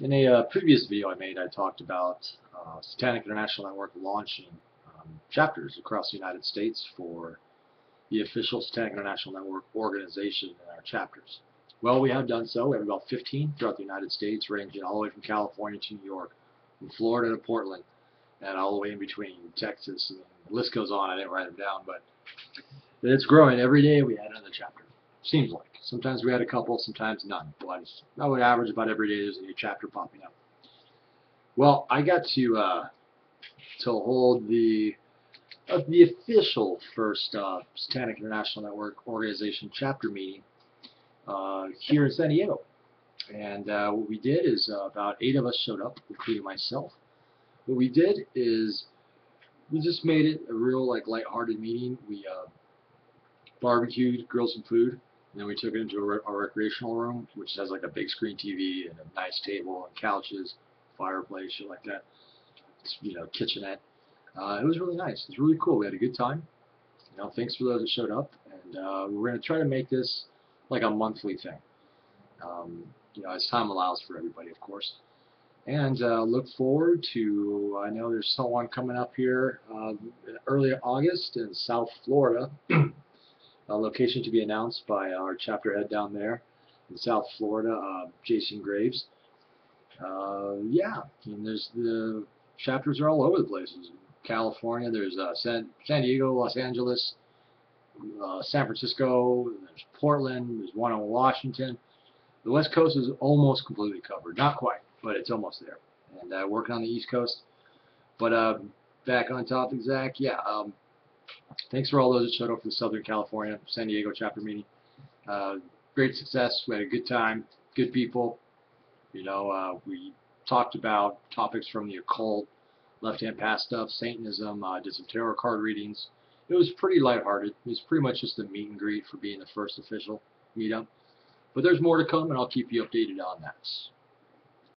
In a uh, previous video I made, I talked about uh, Satanic International Network launching um, chapters across the United States for the official Satanic International Network organization and our chapters. Well, we have done so. We have about 15 throughout the United States, ranging all the way from California to New York, from Florida to Portland, and all the way in between Texas. And the list goes on. I didn't write them down, but it's growing every day. We add another chapter. Seems like. Sometimes we had a couple, sometimes none. But I would average about every day there's a new chapter popping up. Well, I got to uh, to hold the uh, the official first uh, Satanic International Network organization chapter meeting uh, here in San Diego. And uh, what we did is uh, about eight of us showed up, including myself. What we did is we just made it a real like light-hearted meeting. We uh, barbecued, grilled some food, and then we took it into re a recreational room, which has like a big screen TV and a nice table and couches, fireplace, shit like that. It's, you know, kitchenette. Uh, it was really nice. It was really cool. We had a good time. You know, thanks for those that showed up, and uh, we're going to try to make this like a monthly thing. Um, you know, as time allows for everybody, of course. And uh, look forward to, I know there's someone coming up here uh, early August in South Florida. a location to be announced by our chapter head down there in South Florida, uh, Jason Graves. Uh, yeah, and there's the chapters are all over the places. California, there's uh, San, San Diego, Los Angeles, uh, San Francisco, there's Portland, there's one in Washington. The West Coast is almost completely covered. Not quite, but it's almost there. And uh, working on the East Coast. But uh, back on topic, Zach, yeah, um, thanks for all those that showed up for the Southern California San Diego chapter meeting. Uh, great success. We had a good time. Good people. You know, uh, we talked about topics from the occult, left-hand path stuff, Satanism, uh, did some tarot card readings. It was pretty lighthearted. It was pretty much just a meet and greet for being the first official meetup. But there's more to come, and I'll keep you updated on that.